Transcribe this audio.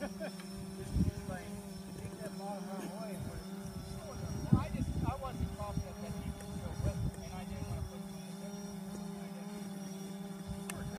Bye.